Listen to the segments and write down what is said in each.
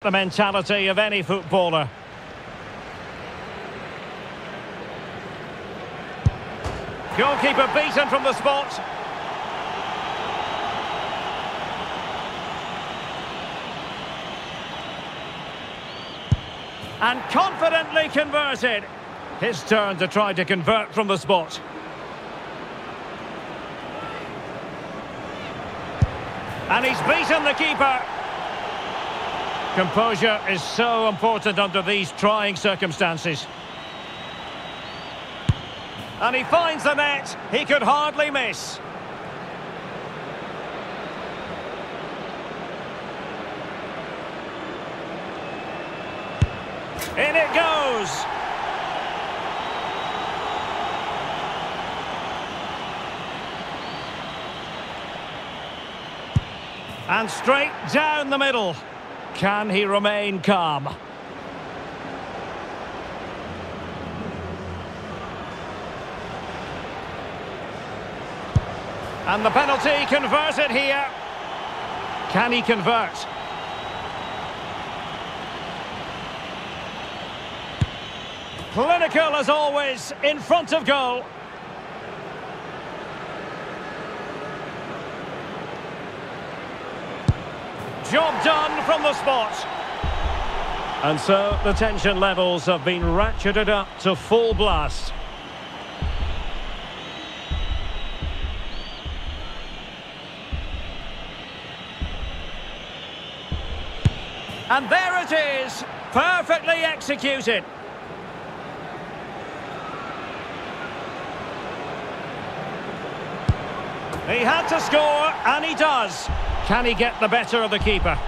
The mentality of any footballer. Goalkeeper beaten from the spot. And confidently converted. His turn to try to convert from the spot. And he's beaten the keeper. Composure is so important under these trying circumstances. And he finds the net. He could hardly miss. In it goes. And straight down the middle. Can he remain calm? And the penalty converted here. Can he convert? Clinical as always, in front of goal. Job done from the spot. And so the tension levels have been ratcheted up to full blast. And there it is, perfectly executed. He had to score, and he does. Can he get the better of the keeper?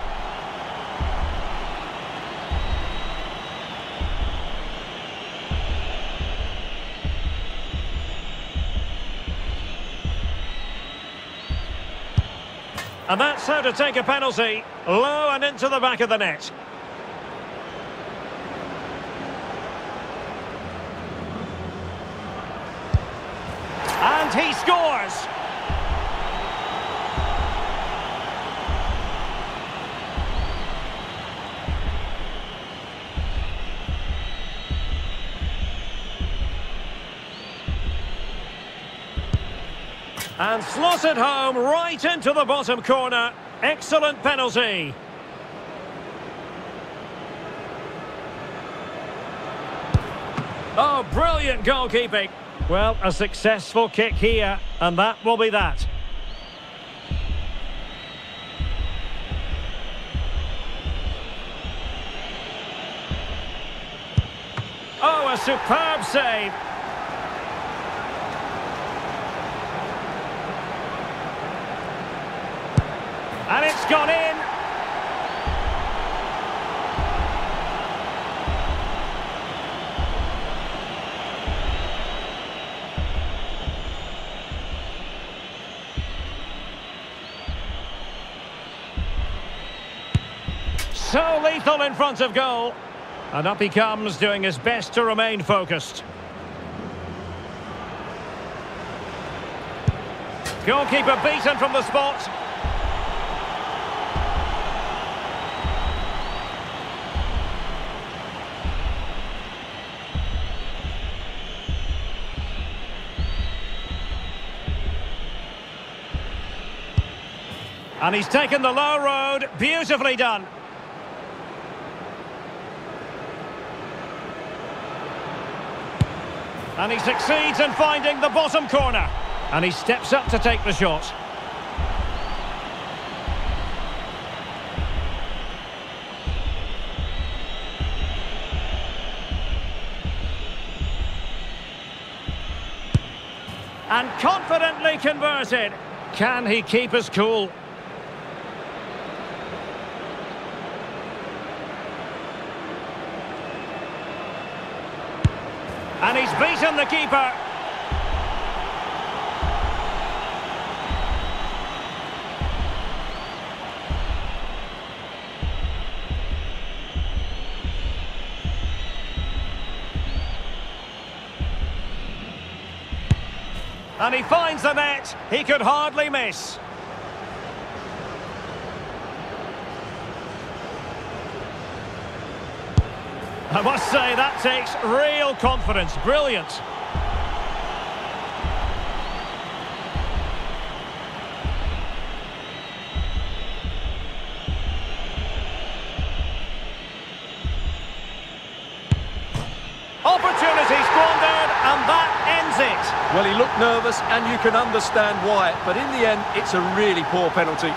And that's how to take a penalty. Low and into the back of the net. And he scores! And slotted home right into the bottom corner. Excellent penalty. Oh, brilliant goalkeeping. Well, a successful kick here, and that will be that. Oh, a superb save. And it's gone in. So lethal in front of goal. And up he comes, doing his best to remain focused. Goalkeeper beaten from the spot. And he's taken the low road. Beautifully done. And he succeeds in finding the bottom corner. And he steps up to take the shot. And confidently converted. Can he keep us cool? And he's beaten the keeper. And he finds the net. He could hardly miss. I must say, that takes real confidence. Brilliant. Opportunity squandered, and that ends it. Well, he looked nervous, and you can understand why. But in the end, it's a really poor penalty.